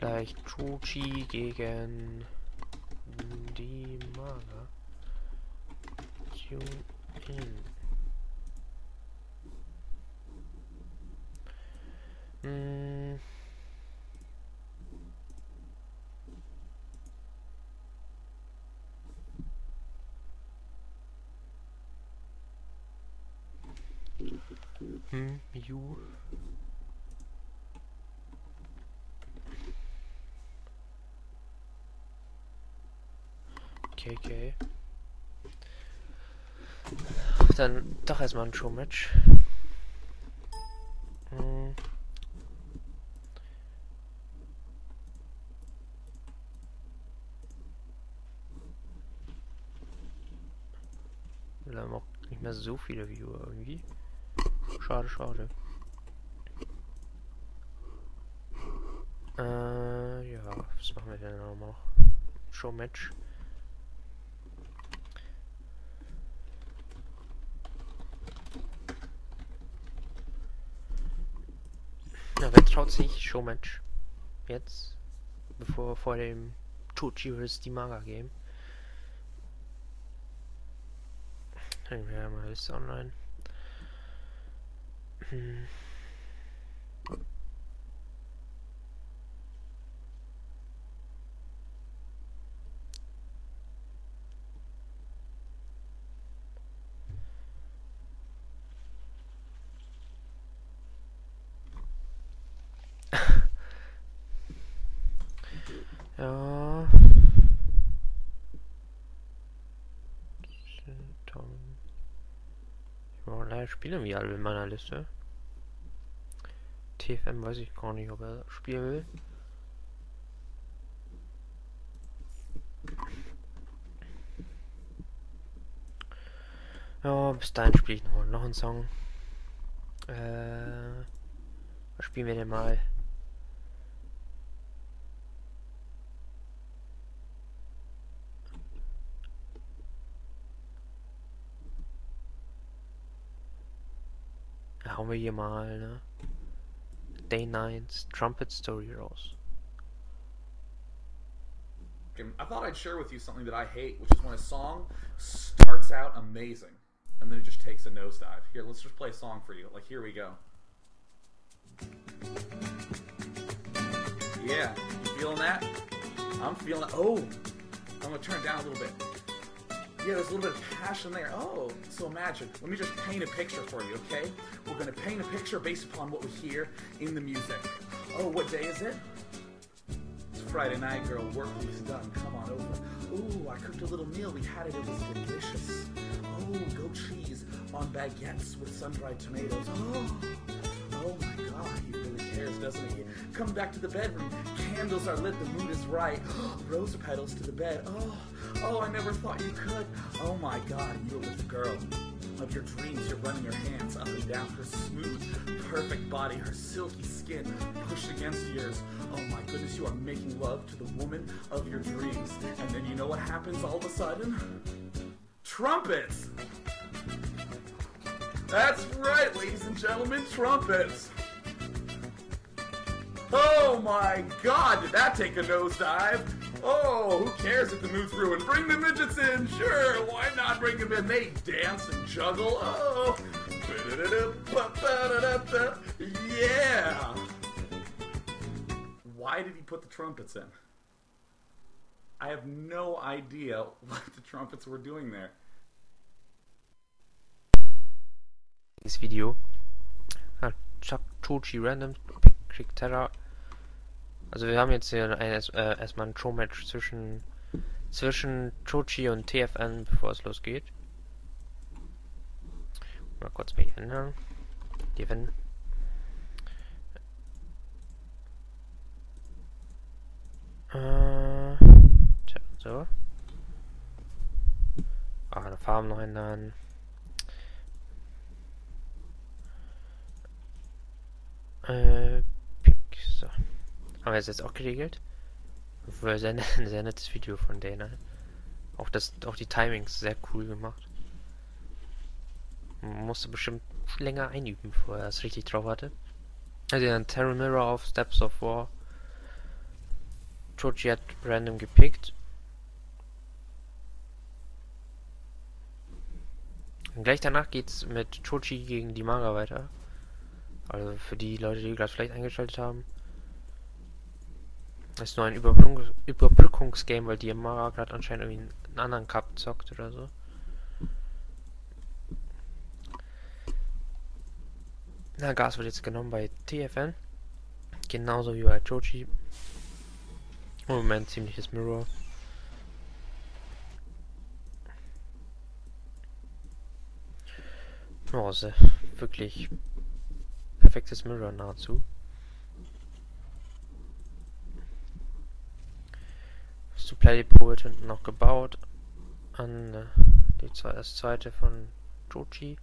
Gleich Chuchi gegen die in. Hm. Hm, you. Okay, okay. Dann doch erstmal ein Showmatch. Hm. Wir haben auch nicht mehr so viele Viewer irgendwie. Schade, schade. Äh, ja, was machen wir denn noch? Showmatch. Na, wer traut sich Showmatch? Jetzt? Bevor vor dem Tochi vs. die Maga Game. Wir haben alles online. Hm. ja. Ich brauche leider Spiele wie alle in meiner Liste. TFM weiß ich gar nicht, ob er spielen will. Ja, bis dahin spiele ich noch, noch einen Song. Äh, was spielen wir denn mal? Wir hier mal, ne? Day 9's Trumpet Story raus. I thought I'd share with you something that I hate, which is when a song starts out amazing and then it just takes a nosedive. Here, let's just play a song for you. Like, here we go. Yeah, you feeling that? I'm feeling. Oh, I'm gonna turn it down a little bit. Yeah, there's a little bit of passion there. Oh, so imagine. Let me just paint a picture for you, okay? We're gonna paint a picture based upon what we hear in the music. Oh, what day is it? It's Friday night, girl. Work week's done. Come on over. Ooh, I cooked a little meal. We had it. It was delicious. Oh, goat cheese on baguettes with sun-dried tomatoes. Oh, oh my God, doesn't? Come back to the bedroom. Candles are lit. The mood is right. Rose petals to the bed. Oh, oh, I never thought you could. Oh my God, you're with the girl of your dreams. You're running your hands up and down her smooth, perfect body, her silky skin pushed against yours. Oh my goodness, you are making love to the woman of your dreams. And then you know what happens all of a sudden? Trumpets! That's right, ladies and gentlemen, trumpets! Oh my god, did that take a nosedive? Oh, who cares if the mood's ruined? Bring the midgets in, sure, why not bring them in? They dance and juggle, oh. Yeah! Why did he put the trumpets in? I have no idea what the trumpets were doing there. Das Video. Chuck Tochi Random Quick Terror. Also wir haben jetzt hier ein, äh, erstmal ein Showmatch zwischen zwischen Chochi und TFN, bevor es losgeht. Mal kurz mich ändern. TFN. Äh, tja, so. Ah, eine Farben noch ändern. Äh, pink, so. Haben wir das jetzt auch geregelt? Sehr, sehr, sehr nettes Video von Dana. Auch das, auch die Timings sehr cool gemacht. Man musste bestimmt länger einüben, bevor er es richtig drauf hatte. Also dann Terra Mirror auf Steps of War. Choji hat random gepickt. Und gleich danach geht's mit Choji gegen die Manga weiter. Also für die Leute, die gerade vielleicht eingeschaltet haben. Das ist nur ein Überbrückungs Überbrückungsgame, weil die Mara gerade anscheinend irgendwie einen anderen Cup zockt oder so. Na, Gas wird jetzt genommen bei TFN. Genauso wie bei Choji. Moment, ziemliches Mirror. Oh, wirklich perfektes Mirror nahezu. Wird hinten noch gebaut. An äh, die, das zweite von Jochi.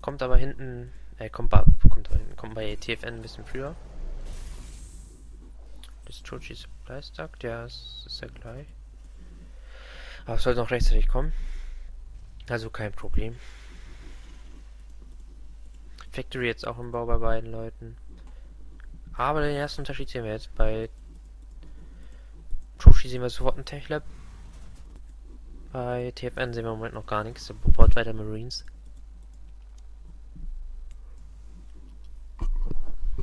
Kommt aber hinten, äh, kommt bei, kommt, kommt bei TFN ein bisschen früher. Das Jochi Supply Stack, der ist, ist ja gleich. Aber es sollte noch rechtzeitig kommen. Also kein Problem. Factory jetzt auch im Bau bei beiden Leuten. Aber den ersten Unterschied sehen wir jetzt bei Joshi sehen wir sofort ein Tech Lab. Bei TFN sehen wir im Moment noch gar nichts. Baut weiter Marines.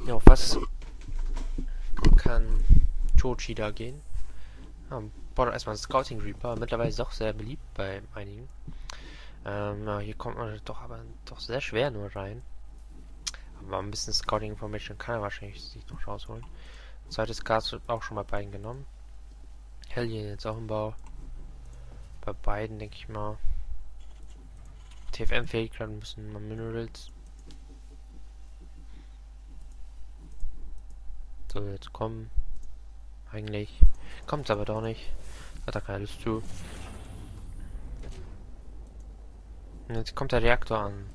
Ja, auf was kann Jochi da gehen? Ja, baut erstmal Scouting Reaper. Mittlerweile auch sehr beliebt bei einigen. Ähm, hier kommt man doch aber doch sehr schwer nur rein. Aber ein bisschen Scouting Information kann er wahrscheinlich sich noch rausholen. Zweites Gas wird auch schon bei beiden genommen. Hellion jetzt auch im Bau. Bei beiden denke ich mal. TFM fehlt gerade ein bisschen mal Minerals. So, jetzt kommen. Eigentlich. Kommt aber doch nicht. Hat er keine Lust zu. Und jetzt kommt der Reaktor an.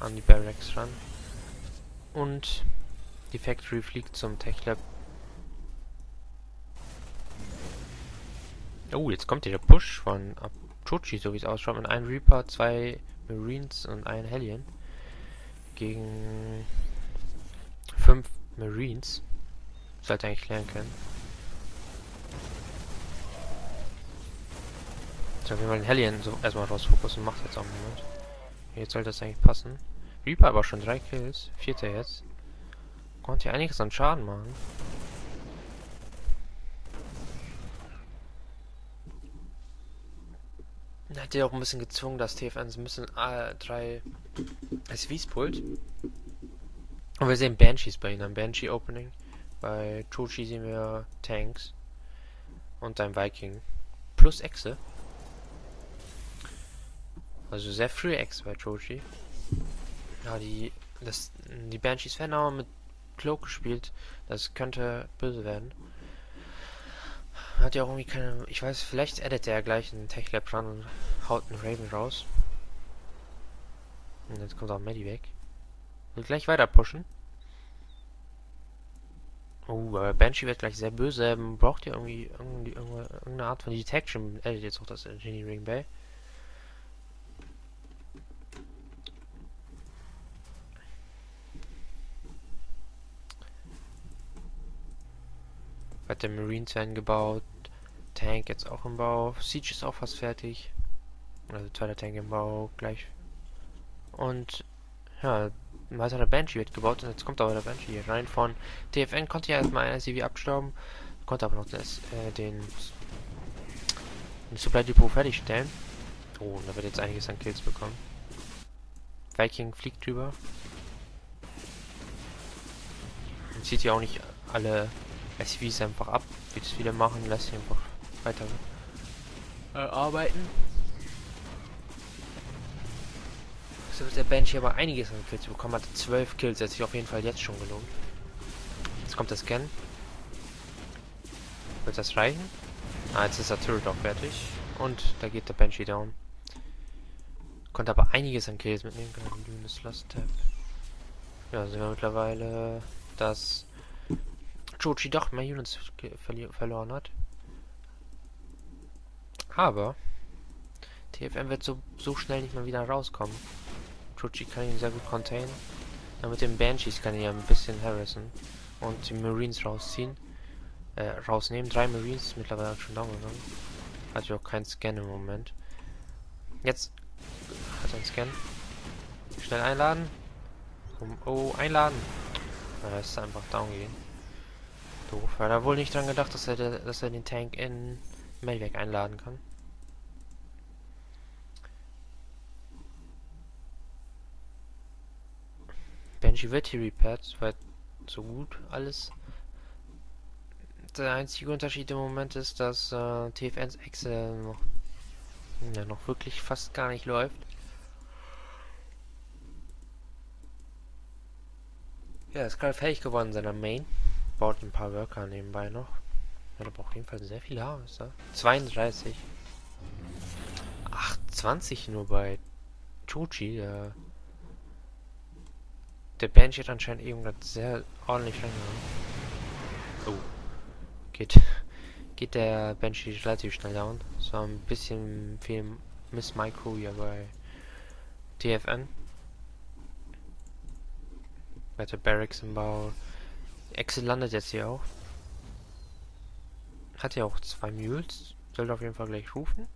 An die Barracks ran. Und die Factory fliegt zum Tech Lab Oh, jetzt kommt hier der Push von Chochi, so wie es ausschaut, mit einem Reaper, zwei Marines und ein Hellion. Gegen fünf Marines. Sollte eigentlich lernen können. Ich habe mal den Hellion so erstmal rausfokussen, macht jetzt auch Moment. Jetzt sollte das eigentlich passen. Reaper aber schon drei Kills. Vierter jetzt. Konnte hier einiges an Schaden machen. Hat ja auch ein bisschen gezwungen, dass TF1 ein bisschen A3 SVs pullt. Und wir sehen Banshees bei ihnen, Banshee Opening. Bei Chochi sehen wir Tanks. Und ein Viking. Plus Echse. Also sehr früh Echse bei Chochi. Ja, die, das, die Banshees werden aber mit Cloak gespielt. Das könnte böse werden. Hat ja auch irgendwie keine. Ich weiß, vielleicht edit er gleich einen Tech Lab Run und haut einen Raven raus. Und jetzt kommt auch Maddie weg. Will gleich weiter pushen. Oh, aber Banshee wird gleich sehr böse. Braucht ja irgendwie, irgendwie irgendeine Art von Detection. Edit jetzt auch das Engineering Bay. Weitere Marines werden gebaut. Tank jetzt auch im Bau. Siege ist auch fast fertig. Also zweiter Tank im Bau gleich. Und ja, ein weiterer Banshee wird gebaut und jetzt kommt aber der Banshee hier rein von TFN konnte ja erstmal ein SCV abstauben, konnte aber noch das, äh, den, den Supply Depot fertigstellen. Oh, da wird jetzt einiges an Kills bekommen. Viking fliegt drüber. Und zieht ja auch nicht alle SCVs einfach ab, wie das viele machen, lässt sie einfach weiter äh, arbeiten. So wird der Bench aber einiges an Kills bekommen hat. 12 Kills, hat sich auf jeden Fall jetzt schon gelohnt. Jetzt kommt das Scan. Wird das reichen? Ah, jetzt ist der Turret auch fertig. Und da geht der Banshee down. Konnte aber einiges an Kills mitnehmen. Genau, das Last Tab. Ja, sehen wir mittlerweile, dass Joji doch mehr Units verloren hat. Aber TFM wird so, so schnell nicht mehr wieder rauskommen. Joji kann ihn sehr gut containen. Ja, mit den Banshees kann er ja ein bisschen harassen und die Marines rausziehen. äh, rausnehmen. Drei Marines mittlerweile schon down gegangen. Hatte ich auch keinen Scan im Moment. Jetzt hat er einen Scan. Schnell einladen. Oh, einladen. Da ist einfach down gehen. Doof. Hat er wohl nicht dran gedacht, dass er, dass er den Tank in Melweg einladen kann. Banshee wird hier repaired, soweit so gut alles. Der einzige Unterschied im Moment ist, dass äh, TFNs Excel noch, ja, noch wirklich fast gar nicht läuft. Ja, ist gerade fertig geworden seiner Main. Baut ein paar Worker nebenbei noch. Ja, da braucht auf jeden Fall sehr viel Harvester. 32. 28 nur bei Chuchi, der der Banshee hat anscheinend irgendwas sehr ordentlich reingehauen. Oh. Geht, geht der Banshee relativ schnell down. So ein bisschen viel Miss Micro hier bei TFN. Weiter Barracks im Bau. Excel landet jetzt hier auch. Hat ja auch zwei Mules. Sollte auf jeden Fall gleich rufen.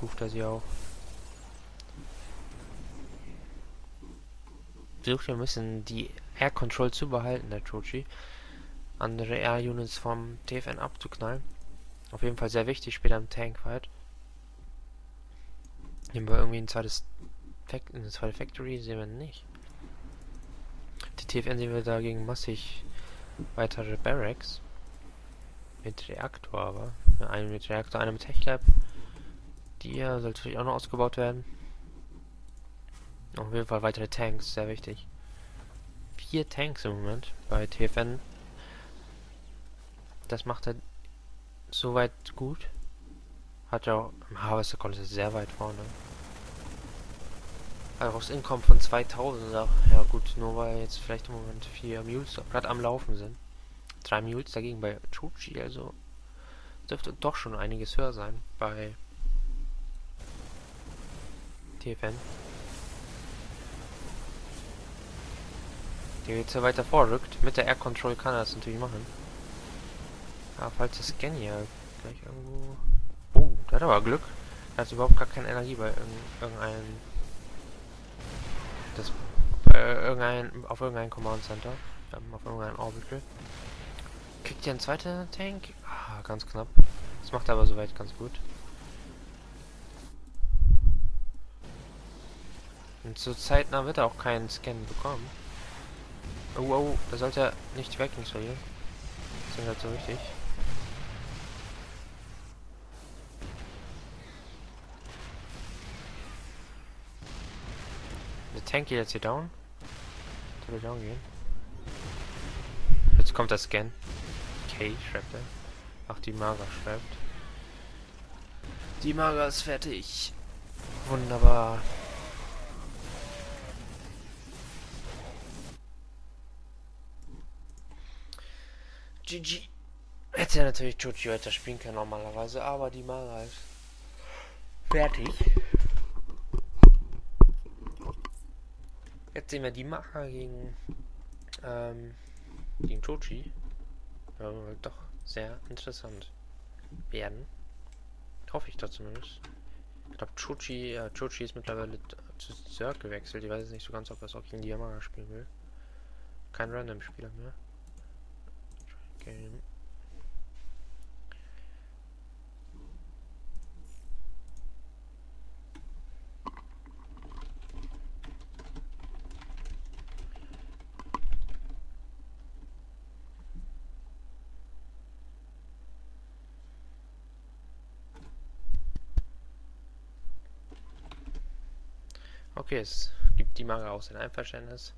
Ruft er sie auch. versucht wir müssen die Air Control zu behalten, der Trochi. Andere Air Units vom TFN abzuknallen. Auf jeden Fall sehr wichtig später im Tankfight. Nehmen wir irgendwie ein zweites Fact eine zweite Factory, sehen wir nicht. Die TFN sehen wir dagegen massig weitere Barracks. Mit Reaktor aber. Eine mit Reaktor, eine mit Techlab. Die hier sollte natürlich auch noch ausgebaut werden. Auf jeden Fall weitere Tanks, sehr wichtig. Vier Tanks im Moment bei TFN. Das macht er soweit gut. Hat ja auch im Harvester College sehr weit vorne. Income von 2000, ja gut, nur weil jetzt vielleicht im Moment vier Mules gerade am Laufen sind. Drei Mules dagegen bei Chuchi, also dürfte doch schon einiges höher sein bei TFN. Der jetzt hier weiter vorrückt. Mit der Air Control kann er das natürlich machen. Aber falls der Scan hier gleich irgendwo... Oh, der hat aber Glück. Er hat überhaupt gar keine Energie bei irgendeinem... Das... Äh, irgendein, auf irgendein Command Center. Ähm, auf irgendein Orbital. Kriegt ihr ein zweiter Tank? Ah, ganz knapp. Das macht er aber soweit ganz gut. Und zur zeitnah wird er auch keinen Scan bekommen. Oh, oh, da sollte er nicht weg, nicht verlieren. Das sind halt so wichtig. Der Tank geht jetzt hier down. Soll ich down gehen? Jetzt kommt der Scan. Okay, schreibt er. Ach, die Maga schreibt. Die Maga ist fertig. Wunderbar. GG. Hätte ja natürlich Chuchi weiter spielen können normalerweise, aber die Mara ist fertig. Jetzt sehen wir die Macher gegen ähm, gegen Chuchi. Ja, doch sehr interessant werden. Hoffe ich da zumindest. Ich glaube, Chuchi, äh, Chuchi ist mittlerweile zu Zerg gewechselt. Ich weiß nicht so ganz, ob er es auch gegen die Yamaha spielen will. Kein Random-Spieler mehr. Game. Okay, es gibt die Manga auch sein Einverständnis.